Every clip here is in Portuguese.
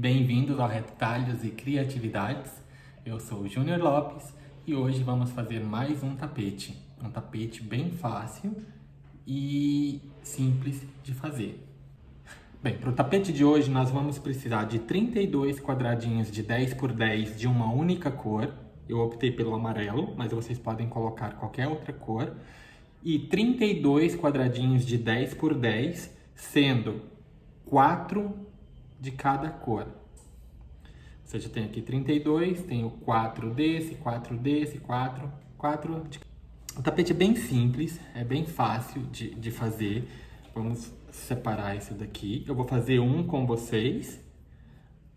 Bem-vindos ao Retalhos e Criatividades. Eu sou o Júnior Lopes e hoje vamos fazer mais um tapete. Um tapete bem fácil e simples de fazer. Bem, para o tapete de hoje nós vamos precisar de 32 quadradinhos de 10 por 10 de uma única cor. Eu optei pelo amarelo, mas vocês podem colocar qualquer outra cor. E 32 quadradinhos de 10 por 10, sendo 4 de cada cor. Ou seja, tem aqui 32, tenho 4 desse, 4 desse, 4, 4 de... O tapete é bem simples, é bem fácil de, de fazer. Vamos separar isso daqui. Eu vou fazer um com vocês,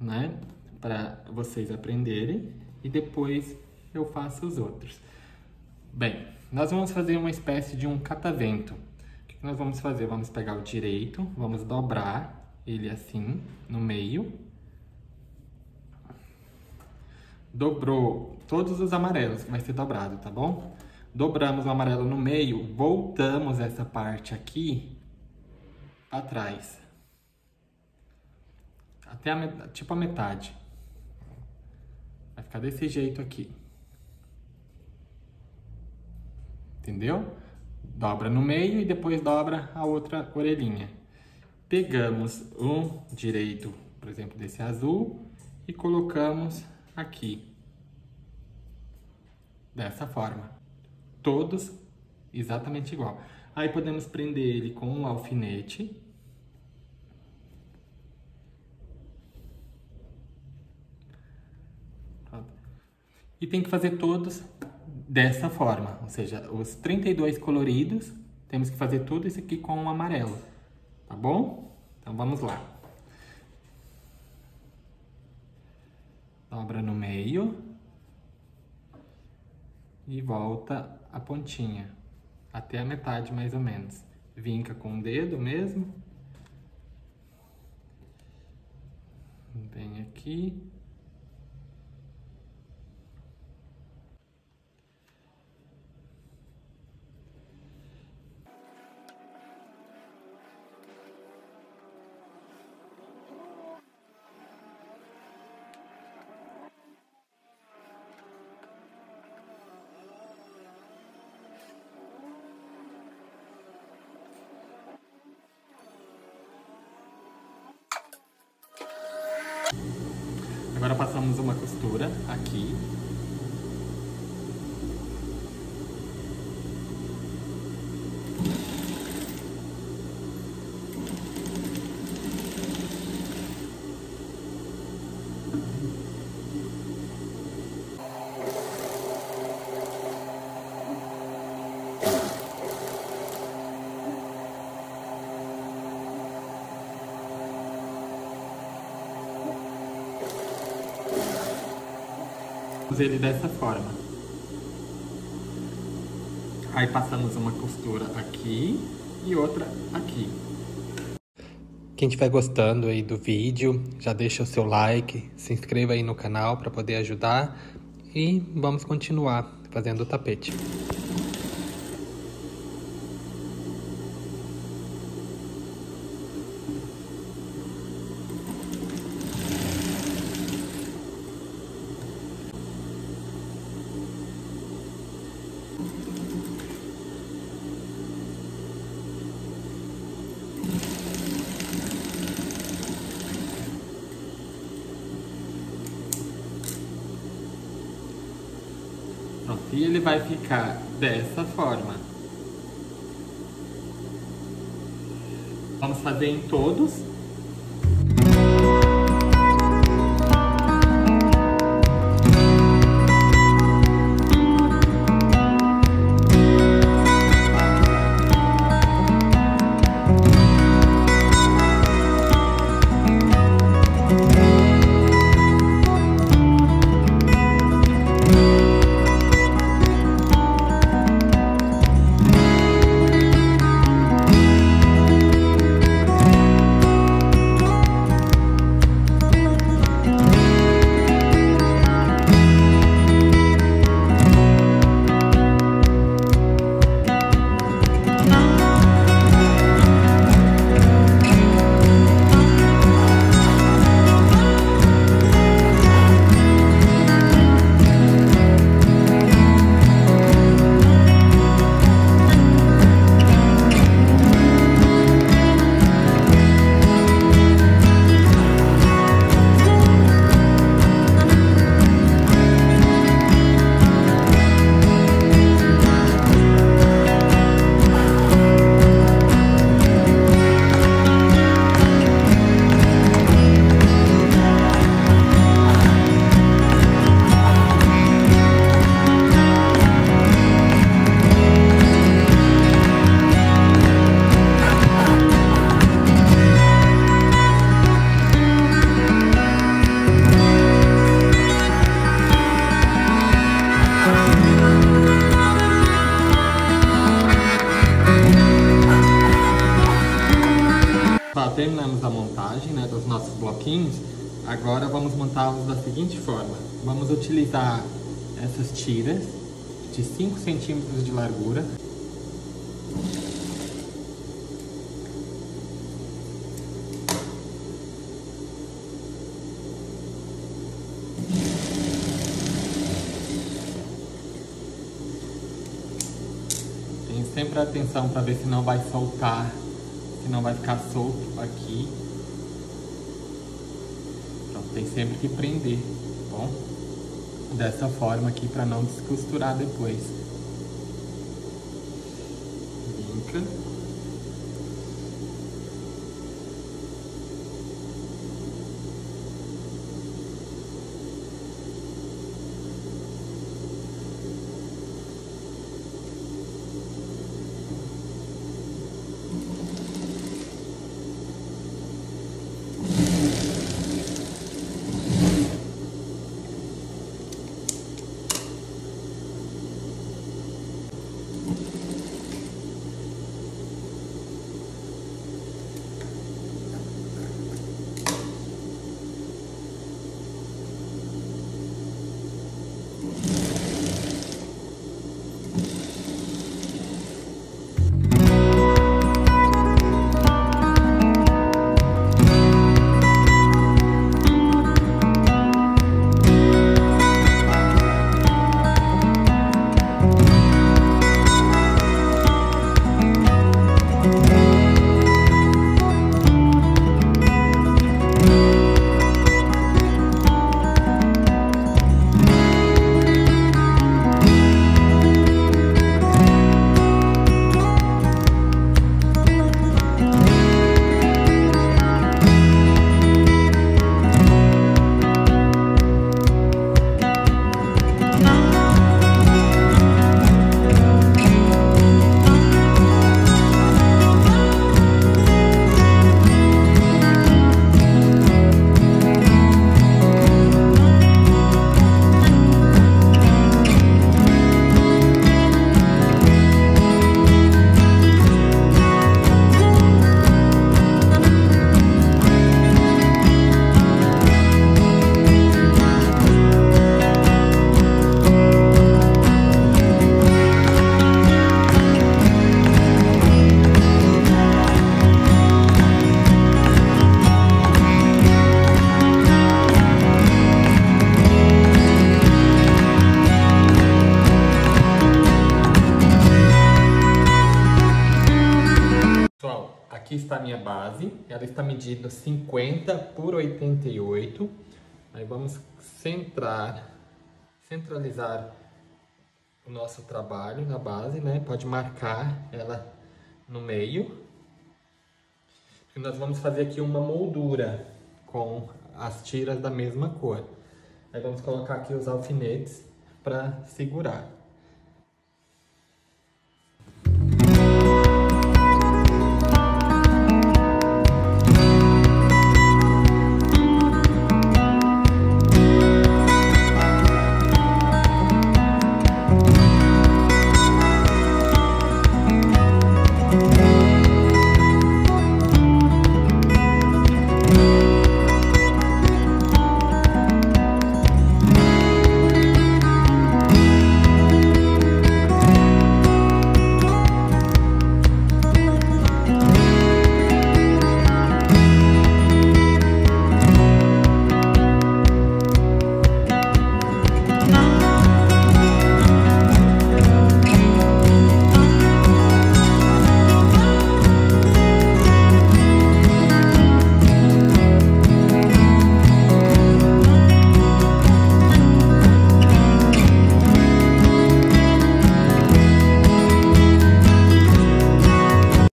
né? Para vocês aprenderem. E depois eu faço os outros. Bem, nós vamos fazer uma espécie de um catavento. O que nós vamos fazer? Vamos pegar o direito, vamos dobrar ele assim, no meio. Dobrou todos os amarelos que vai ser dobrado, tá bom? Dobramos o amarelo no meio, voltamos essa parte aqui atrás. Até a, tipo a metade. Vai ficar desse jeito aqui. Entendeu? Dobra no meio e depois dobra a outra orelhinha. Pegamos um direito, por exemplo, desse azul e colocamos aqui. Dessa forma. Todos exatamente igual. Aí podemos prender ele com um alfinete. E tem que fazer todos dessa forma, ou seja, os 32 coloridos, temos que fazer tudo isso aqui com um amarelo, tá bom? Então vamos lá. Dobra no meio e volta a pontinha até a metade mais ou menos. Vinca com o dedo mesmo. Vem aqui. Agora passamos uma costura aqui. Ele dessa forma. Aí passamos uma costura aqui e outra aqui. Quem estiver gostando aí do vídeo, já deixa o seu like, se inscreva aí no canal para poder ajudar e vamos continuar fazendo o tapete. E ele vai ficar dessa forma. Vamos fazer em todos. Bloquinhos, agora vamos montá-los da seguinte forma. Vamos utilizar essas tiras de 5 centímetros de largura. Tem sempre atenção para ver se não vai soltar, não vai ficar solto aqui. Então tem sempre que prender, tá bom? dessa forma aqui para não descosturar depois. Aqui está a minha base, ela está medida 50 por 88. Aí vamos centrar, centralizar o nosso trabalho na base, né? Pode marcar ela no meio. E nós vamos fazer aqui uma moldura com as tiras da mesma cor. Aí vamos colocar aqui os alfinetes para segurar.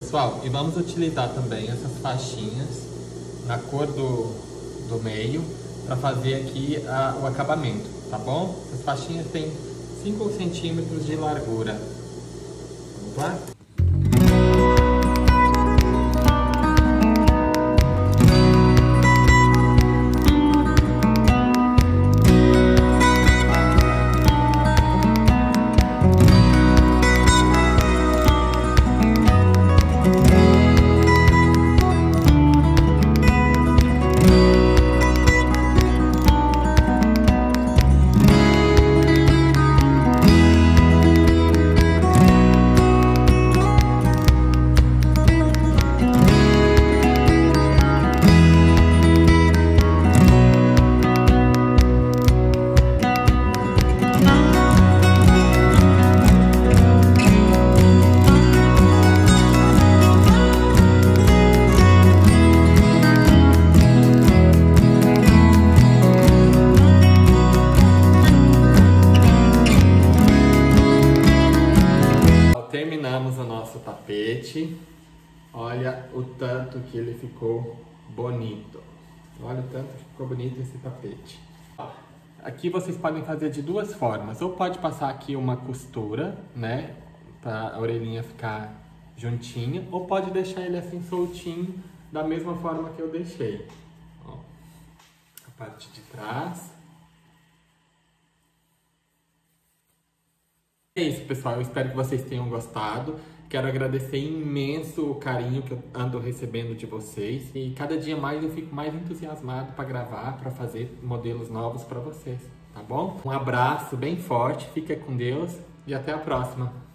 Pessoal, e vamos utilizar também essas faixinhas na cor do, do meio para fazer aqui a, o acabamento, tá bom? Essas faixinhas têm 5 centímetros de largura. Vamos lá? Fechamos o nosso tapete. Olha o tanto que ele ficou bonito. Olha o tanto que ficou bonito esse tapete. Aqui vocês podem fazer de duas formas. Ou pode passar aqui uma costura, né? Pra a orelhinha ficar juntinha. Ou pode deixar ele assim soltinho, da mesma forma que eu deixei. Ó, a parte de trás. É isso, pessoal. Eu espero que vocês tenham gostado. Quero agradecer imenso o carinho que eu ando recebendo de vocês e cada dia mais eu fico mais entusiasmado para gravar, para fazer modelos novos para vocês, tá bom? Um abraço bem forte, fica com Deus e até a próxima.